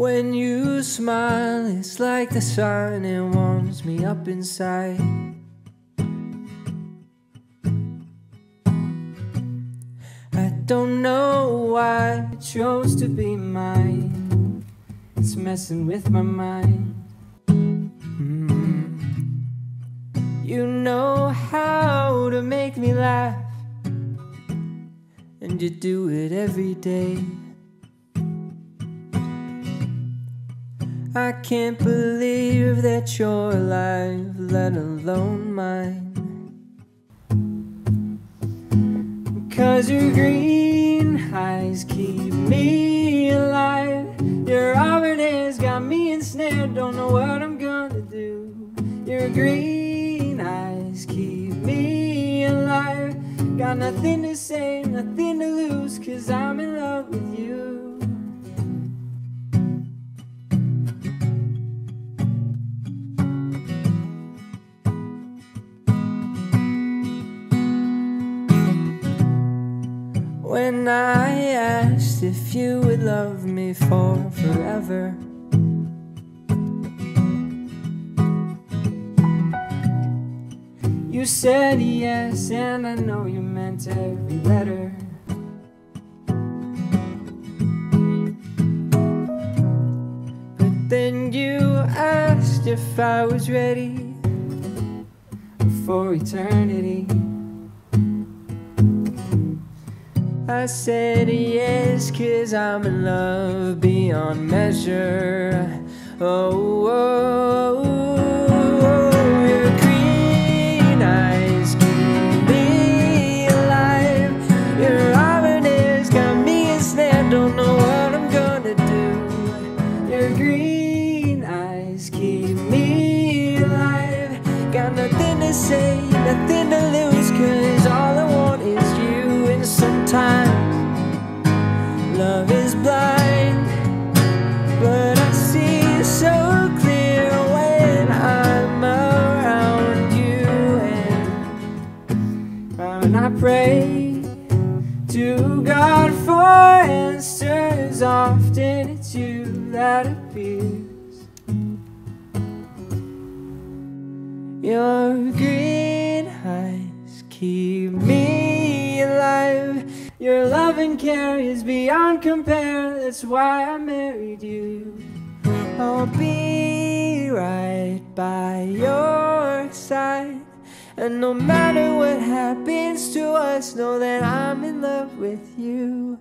When you smile, it's like the sun, it warms me up inside. I don't know why I chose to be mine. It's messing with my mind. Mm. You know how to make me laugh, and you do it every day. I can't believe that you're alive, let alone mine. Cause your green eyes keep me alive. Your auburn hair's got me ensnared, don't know what I'm gonna do. Your green eyes keep me alive. Got nothing to say, nothing to lose, cause I'm in love with you. When I asked if you would love me for forever. You said yes, and I know you meant every letter. But then you asked if I was ready for eternity. I said yes, cause I'm in love beyond measure. Oh, oh, oh, your green eyes keep me alive. Your hair's got me ensnared, don't know what I'm gonna do. Your green eyes keep me alive. Got nothing to say, nothing to lose, And I pray to God for answers, often it's you that appears. Your green eyes keep me alive. Your love and care is beyond compare. That's why I married you. I'll be right by your side. And no matter what happens just know that I'm in love with you.